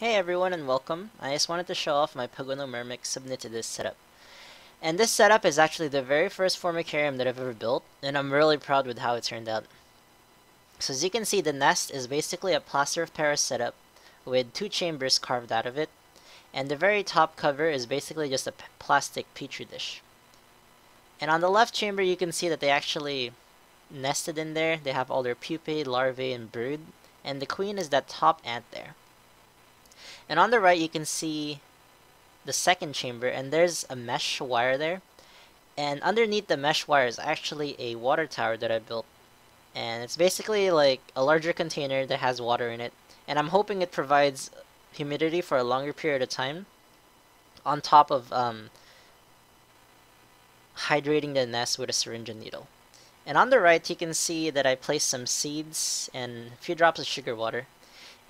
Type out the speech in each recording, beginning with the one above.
Hey everyone and welcome. I just wanted to show off my Pogono to this setup. And this setup is actually the very first Formicarium that I've ever built, and I'm really proud with how it turned out. So as you can see, the nest is basically a plaster of Paris setup with two chambers carved out of it, and the very top cover is basically just a plastic petri dish. And on the left chamber you can see that they actually nested in there. They have all their pupae, larvae, and brood, and the queen is that top ant there. And on the right, you can see the second chamber, and there's a mesh wire there. And underneath the mesh wire is actually a water tower that I built. And it's basically like a larger container that has water in it. And I'm hoping it provides humidity for a longer period of time on top of um, hydrating the nest with a syringe and needle. And on the right, you can see that I placed some seeds and a few drops of sugar water.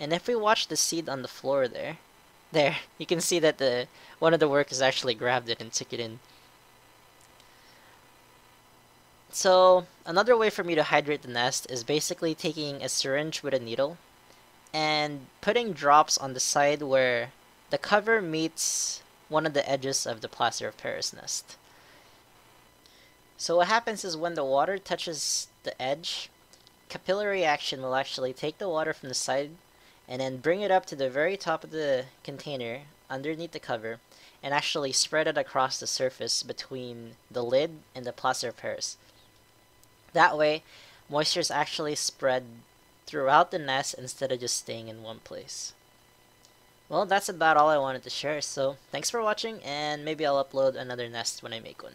And if we watch the seed on the floor there, there, you can see that the one of the workers actually grabbed it and took it in. So, another way for me to hydrate the nest is basically taking a syringe with a needle and putting drops on the side where the cover meets one of the edges of the plaster of Paris nest. So what happens is when the water touches the edge, capillary action will actually take the water from the side and then bring it up to the very top of the container underneath the cover and actually spread it across the surface between the lid and the plaster of Paris. That way, moisture is actually spread throughout the nest instead of just staying in one place. Well, that's about all I wanted to share, so thanks for watching, and maybe I'll upload another nest when I make one.